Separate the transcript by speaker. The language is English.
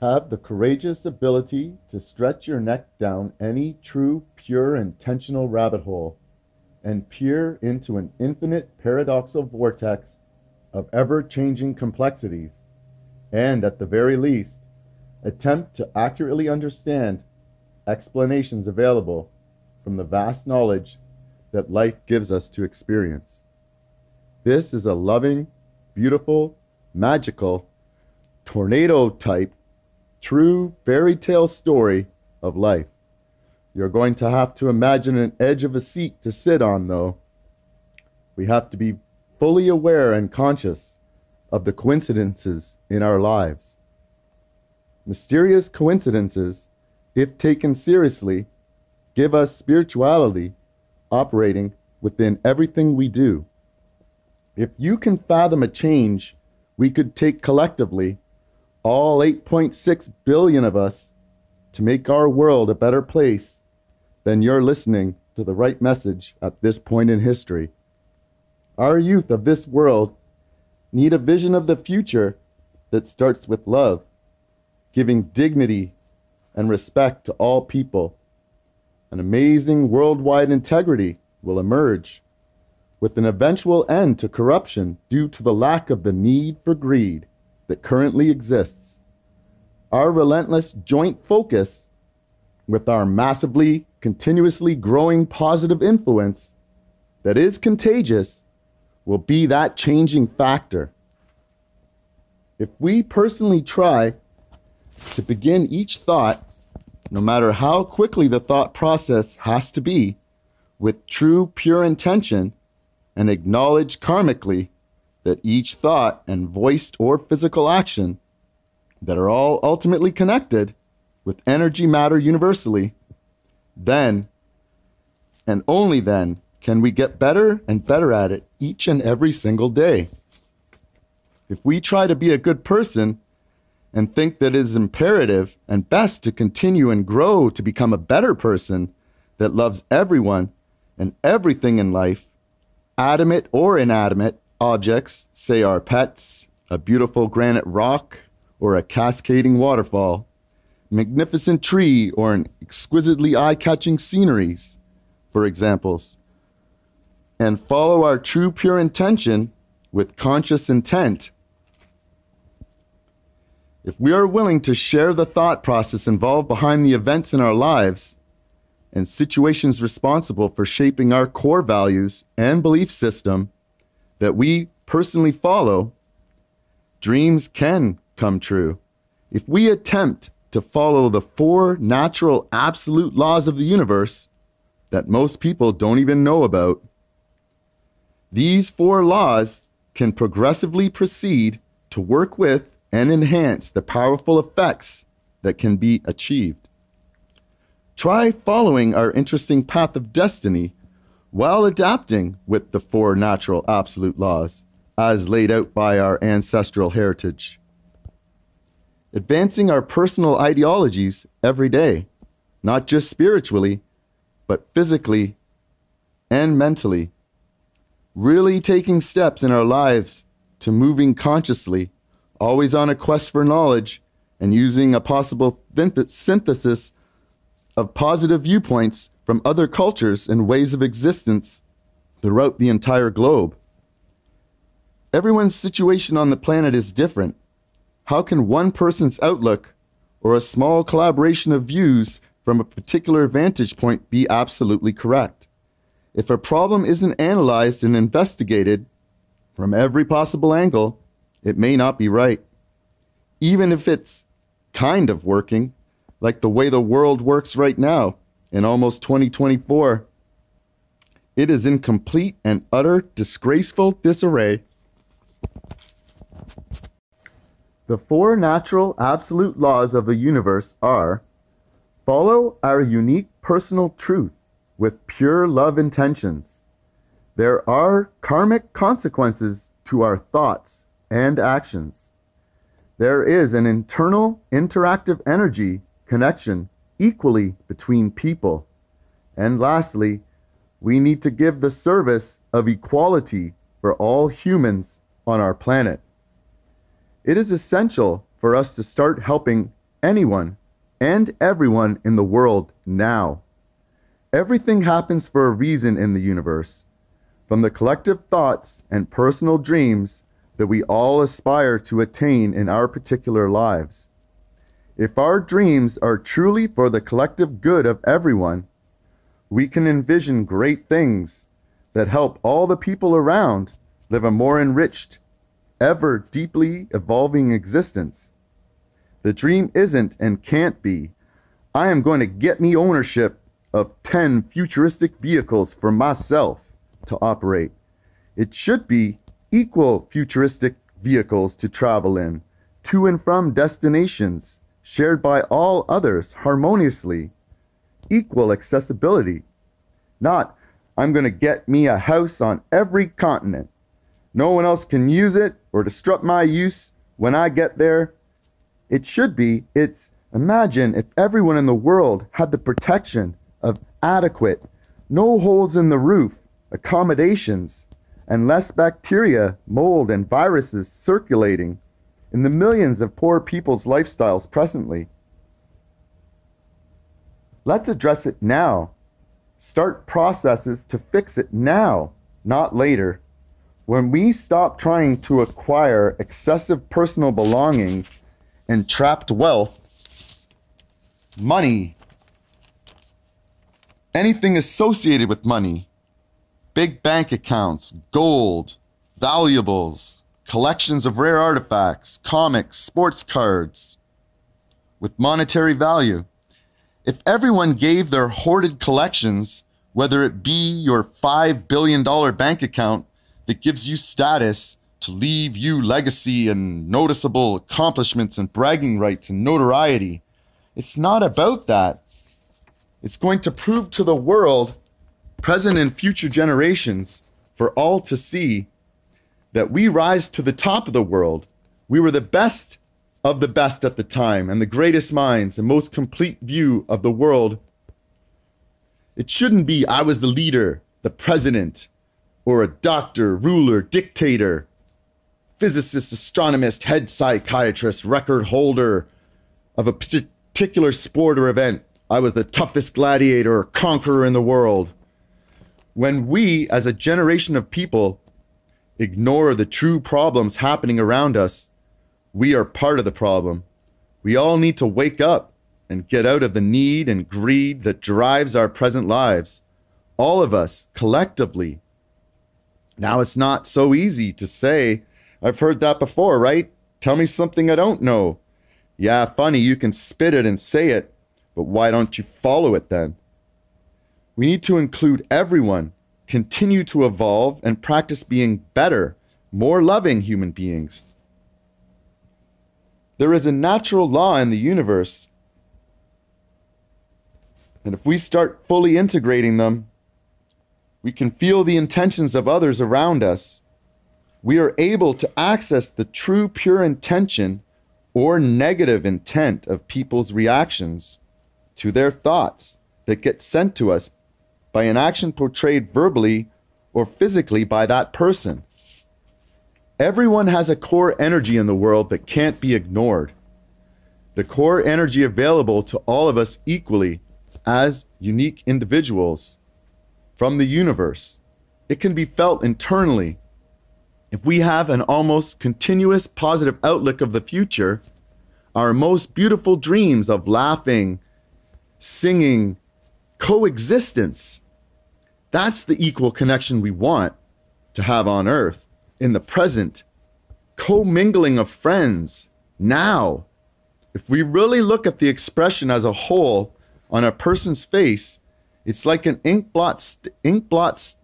Speaker 1: have the courageous ability to stretch your neck down any true, pure, intentional rabbit hole and peer into an infinite paradoxal vortex of ever changing complexities, and at the very least, attempt to accurately understand explanations available from the vast knowledge that life gives us to experience. This is a loving, beautiful, magical, tornado type, true fairy tale story of life. You're going to have to imagine an edge of a seat to sit on, though. We have to be fully aware and conscious of the coincidences in our lives. Mysterious coincidences, if taken seriously, give us spirituality operating within everything we do. If you can fathom a change we could take collectively, all 8.6 billion of us, to make our world a better place, then you're listening to the right message at this point in history. Our youth of this world need a vision of the future that starts with love, giving dignity and respect to all people. An amazing worldwide integrity will emerge, with an eventual end to corruption due to the lack of the need for greed that currently exists. Our relentless joint focus with our massively, continuously growing positive influence that is contagious will be that changing factor. If we personally try to begin each thought, no matter how quickly the thought process has to be, with true, pure intention, and acknowledge karmically that each thought and voiced or physical action that are all ultimately connected with energy matter universally, then and only then can we get better and better at it each and every single day. If we try to be a good person and think that it is imperative and best to continue and grow to become a better person that loves everyone and everything in life, adamant or inanimate objects, say our pets, a beautiful granite rock, or a cascading waterfall, magnificent tree, or an exquisitely eye catching sceneries, for examples, and follow our true pure intention with conscious intent. If we are willing to share the thought process involved behind the events in our lives, and situations responsible for shaping our core values and belief system that we personally follow, dreams can come true. If we attempt to follow the four natural absolute laws of the universe that most people don't even know about, these four laws can progressively proceed to work with and enhance the powerful effects that can be achieved. Try following our interesting path of destiny while adapting with the four natural absolute laws as laid out by our ancestral heritage. Advancing our personal ideologies every day, not just spiritually, but physically and mentally. Really taking steps in our lives to moving consciously, always on a quest for knowledge, and using a possible synthesis of positive viewpoints from other cultures and ways of existence throughout the entire globe. Everyone's situation on the planet is different. How can one person's outlook or a small collaboration of views from a particular vantage point be absolutely correct? If a problem isn't analyzed and investigated from every possible angle, it may not be right. Even if it's kind of working, like the way the world works right now in almost 2024. It is in complete and utter disgraceful disarray. The four natural absolute laws of the universe are follow our unique personal truth with pure love intentions. There are karmic consequences to our thoughts and actions. There is an internal interactive energy connection equally between people. And lastly, we need to give the service of equality for all humans on our planet. It is essential for us to start helping anyone, and everyone in the world now. Everything happens for a reason in the universe. From the collective thoughts and personal dreams that we all aspire to attain in our particular lives. If our dreams are truly for the collective good of everyone, we can envision great things that help all the people around live a more enriched, ever deeply evolving existence. The dream isn't and can't be, I am going to get me ownership of 10 futuristic vehicles for myself to operate. It should be equal futuristic vehicles to travel in, to and from destinations shared by all others harmoniously, equal accessibility. Not, I'm going to get me a house on every continent. No one else can use it or disrupt my use when I get there. It should be, it's imagine if everyone in the world had the protection of adequate, no holes in the roof, accommodations, and less bacteria, mold, and viruses circulating in the millions of poor people's lifestyles presently. Let's address it now. Start processes to fix it now, not later. When we stop trying to acquire excessive personal belongings and trapped wealth, money, anything associated with money, big bank accounts, gold, valuables, collections of rare artifacts, comics, sports cards with monetary value. If everyone gave their hoarded collections, whether it be your $5 billion bank account that gives you status to leave you legacy and noticeable accomplishments and bragging rights and notoriety, it's not about that. It's going to prove to the world present and future generations, for all to see that we rise to the top of the world. We were the best of the best at the time and the greatest minds and most complete view of the world. It shouldn't be I was the leader, the president, or a doctor, ruler, dictator, physicist, astronomist, head psychiatrist, record holder of a particular sport or event. I was the toughest gladiator or conqueror in the world when we, as a generation of people, ignore the true problems happening around us, we are part of the problem. We all need to wake up and get out of the need and greed that drives our present lives. All of us, collectively. Now, it's not so easy to say, I've heard that before, right? Tell me something I don't know. Yeah, funny, you can spit it and say it, but why don't you follow it then? We need to include everyone, continue to evolve, and practice being better, more loving human beings. There is a natural law in the universe. And if we start fully integrating them, we can feel the intentions of others around us. We are able to access the true pure intention or negative intent of people's reactions to their thoughts that get sent to us by an action portrayed verbally or physically by that person. Everyone has a core energy in the world that can't be ignored. The core energy available to all of us equally as unique individuals from the universe. It can be felt internally. If we have an almost continuous positive outlook of the future, our most beautiful dreams of laughing, singing, coexistence. That's the equal connection we want to have on earth in the present, commingling of friends now. If we really look at the expression as a whole on a person's face, it's like an ink blot, ink blot